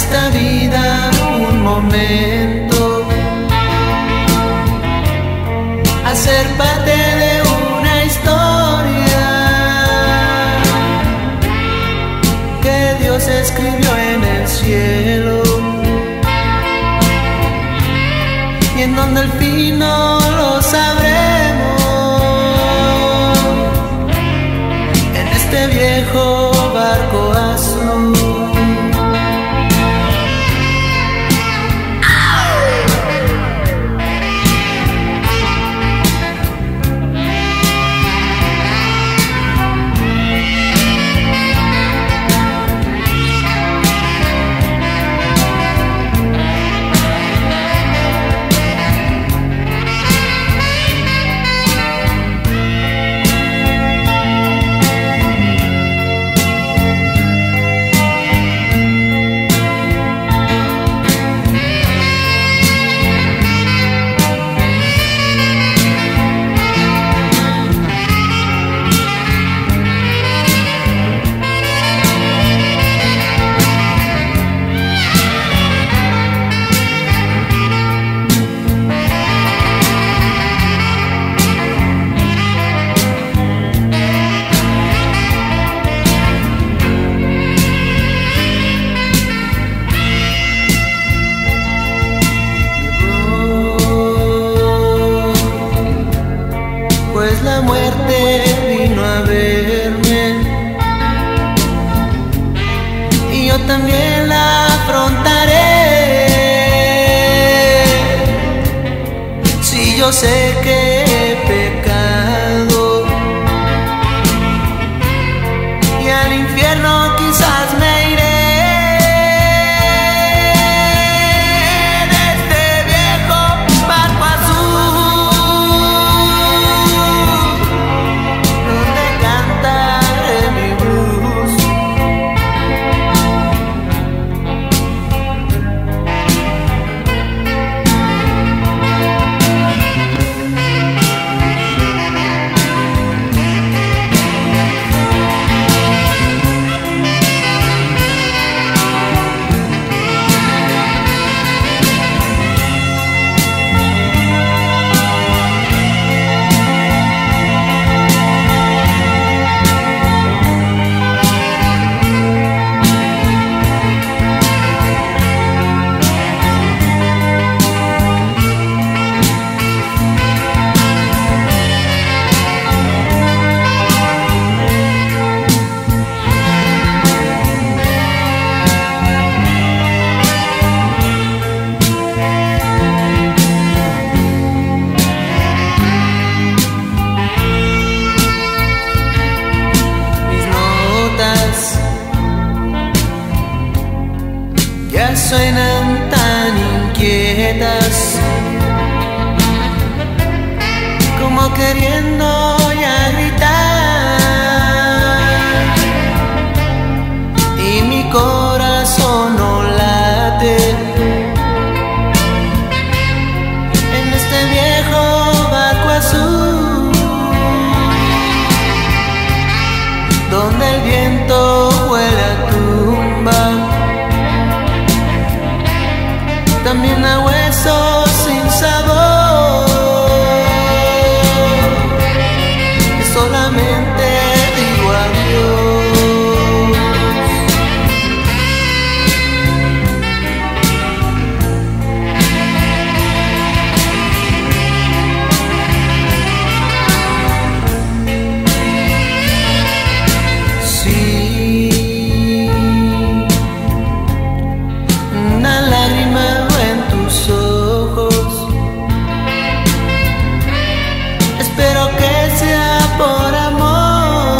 esta vida un momento. A ser parte de una historia que Dios escribió en el cielo. Y en donde el fin no lo sabremos. En este viejo también la afrontaré. Si yo sé que he pecado y al infierno quizás me ya suenan tan inquietas. Como queriendo ya gritar y mi corazón no también a Espero que sea por amor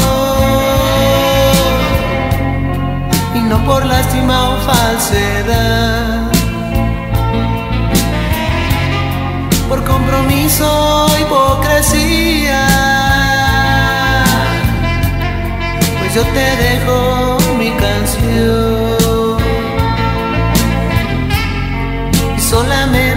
y no por lástima o falsedad. Por compromiso o hipocresía, pues yo te dejo mi canción y solamente